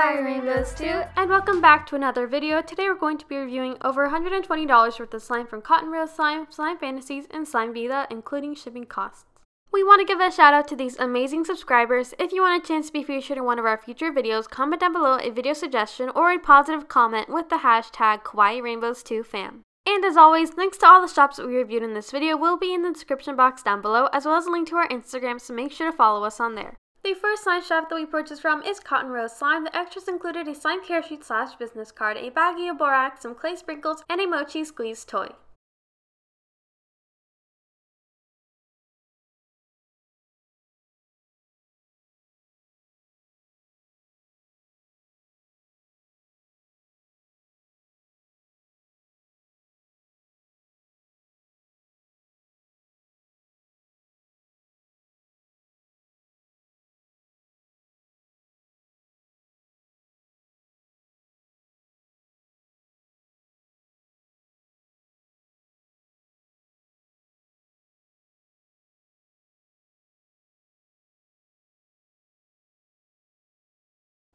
Kawaii Rainbows 2 and welcome back to another video. Today we're going to be reviewing over $120 worth of slime from Cotton Rose Slime, Slime Fantasies, and Slime Vidaa, including shipping costs. We want to give a shout out to these amazing subscribers. If you want a chance to be featured in one of our future videos, comment down below a video suggestion or a positive comment with the hashtag Kawaii Rainbows 2 fam. And as always, links to all the shops that we reviewed in this video will be in the description box down below, as well as a link to our Instagram, so make sure to follow us on there. The first slime shop that we purchased from is Cotton Rose Slime. The extras included a slime care sheet slash business card, a baggie of borax, some clay sprinkles, and a mochi squeeze toy.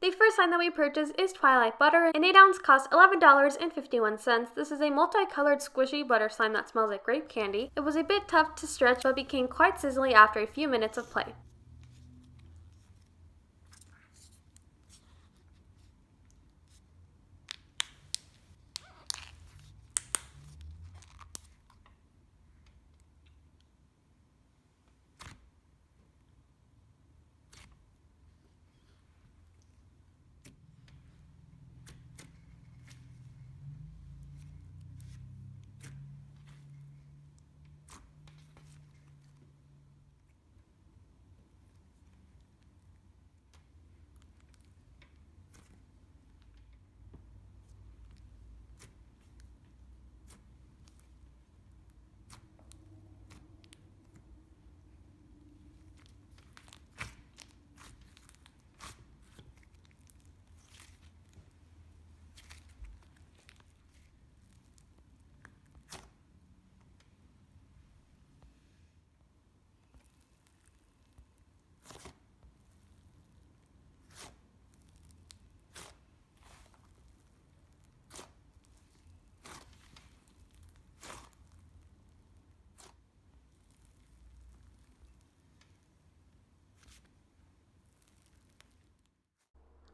The first slime that we purchased is Twilight Butter. An 8 ounce cost $11.51. This is a multicolored squishy butter slime that smells like grape candy. It was a bit tough to stretch but became quite sizzly after a few minutes of play.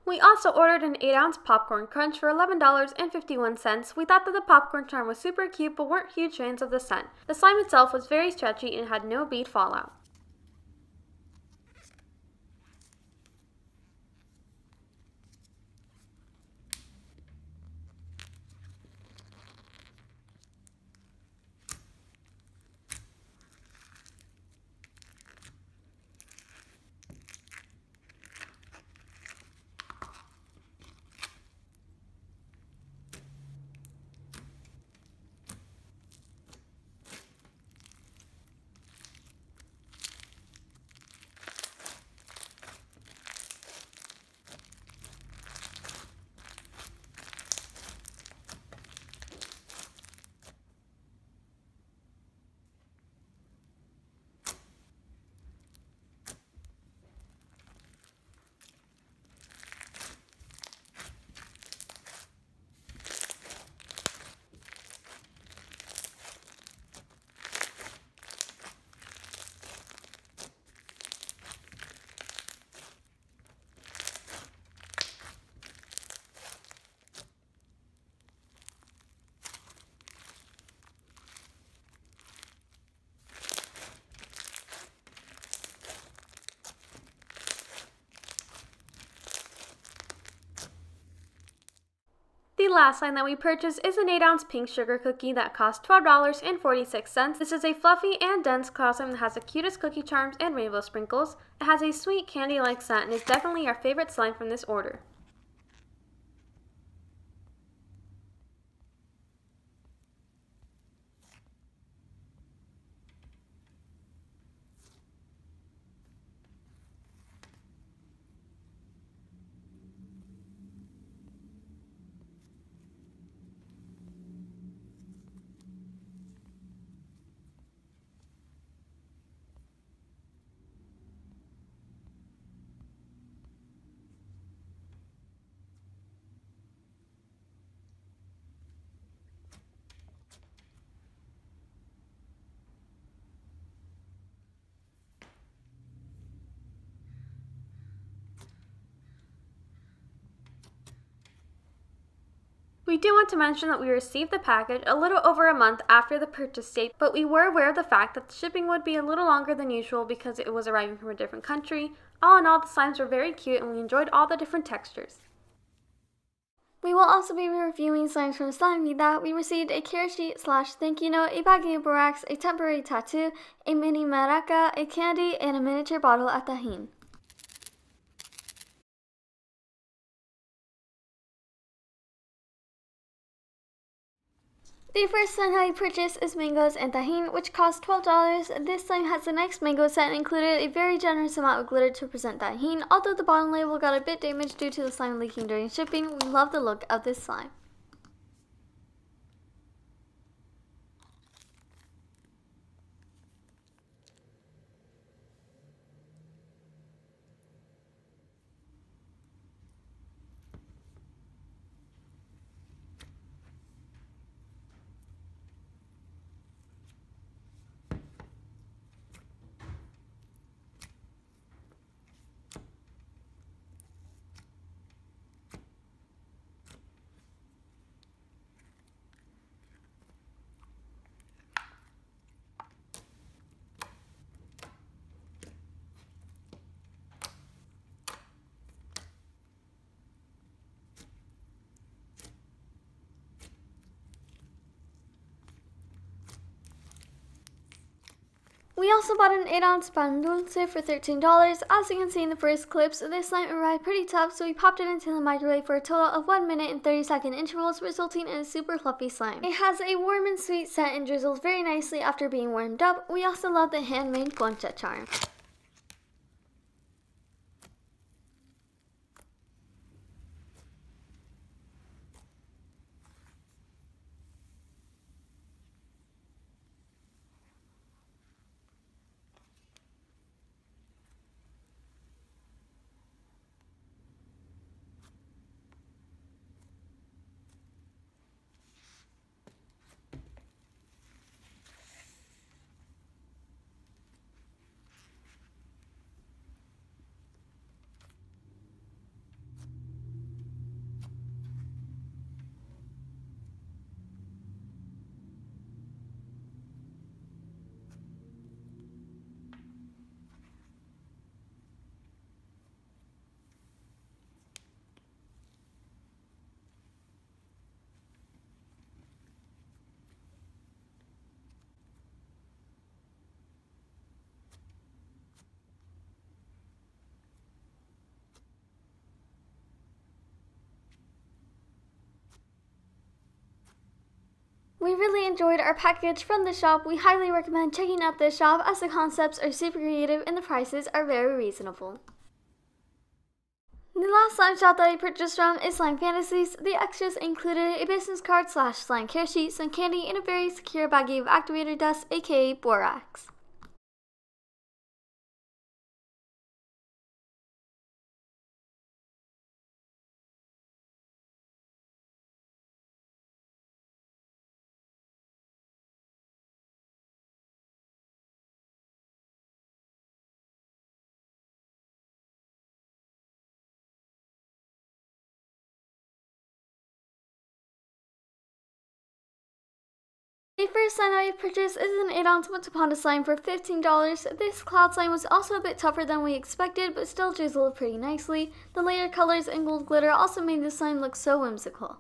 We also ordered an 8 ounce popcorn crunch for $11.51. We thought that the popcorn charm was super cute but weren't huge fans of the scent. The slime itself was very stretchy and had no bead fallout. Last slime that we purchased is an 8 ounce pink sugar cookie that cost $12.46. This is a fluffy and dense cloud slime that has the cutest cookie charms and rainbow sprinkles. It has a sweet candy like scent and is definitely our favorite slime from this order. We do want to mention that we received the package a little over a month after the purchase date, but we were aware of the fact that the shipping would be a little longer than usual because it was arriving from a different country. All in all, the slimes were very cute and we enjoyed all the different textures. We will also be reviewing slimes from Slime Vidaa. We received a care sheet slash thank you note, a baggie of borax, a temporary tattoo, a mini maraca, a candy, and a miniature bottle of Tajín. The first slime I purchased is mangoes and Tajín, which cost $12. This slime has the next mango set and included a very generous amount of glitter to present Tajín. Although the bottom label got a bit damaged due to the slime leaking during shipping, we love the look of this slime. We also bought an 8 ounce pan dulce for $13. As you can see in the first clips, this slime arrived pretty tough, so we popped it into the microwave for a total of 1 minute and 30 second intervals, resulting in a super fluffy slime. It has a warm and sweet scent and drizzles very nicely after being warmed up. We also love the handmade concha charm. We really enjoyed our package from the shop. We highly recommend checking out this shop as the concepts are super creative and the prices are very reasonable. The last slime shop that I purchased from is Slime Fantasies. The extras included a business card slash slime care sheet, some candy, and a very secure baggie of activator dust, aka borax. The first slime I purchased is an 8 ounce Once Upon a Slime for $15. This cloud slime was also a bit tougher than we expected, but still drizzled pretty nicely. The layered colors and gold glitter also made the slime look so whimsical.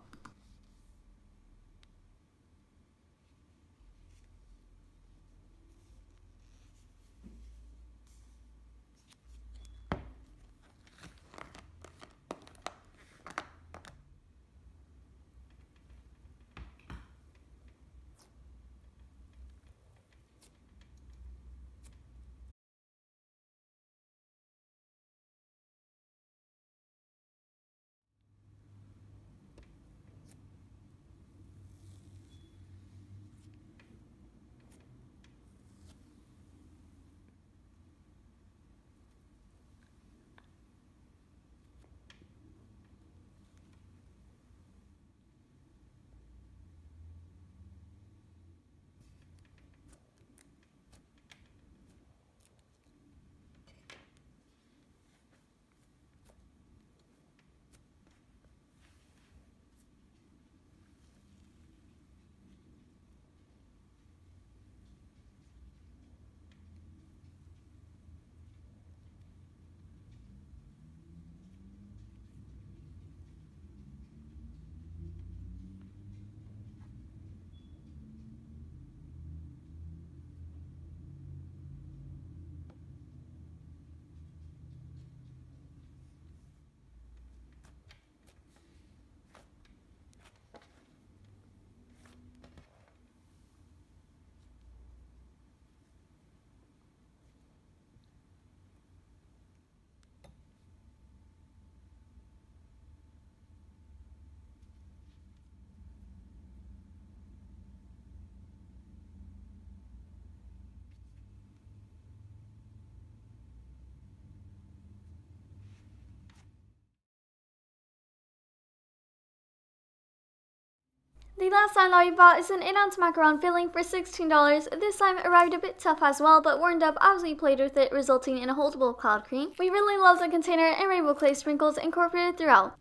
The last that we bought is an 8 ounce macaron filling for $16. This slime arrived a bit tough as well, but warmed up as we played with it, resulting in a holdable cloud cream. We really love the container and rainbow clay sprinkles incorporated throughout.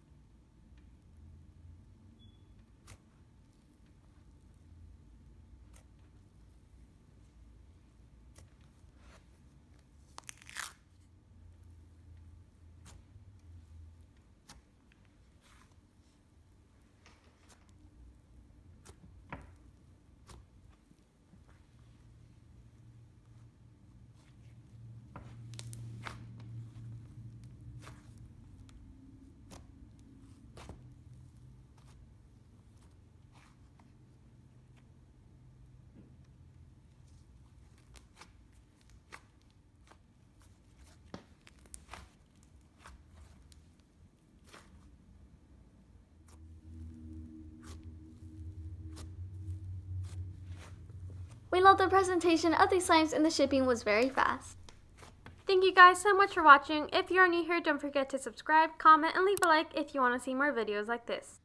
We love the presentation of these slimes and the shipping was very fast. Thank you guys so much for watching. If you're new here, don't forget to subscribe, comment, and leave a like if you want to see more videos like this.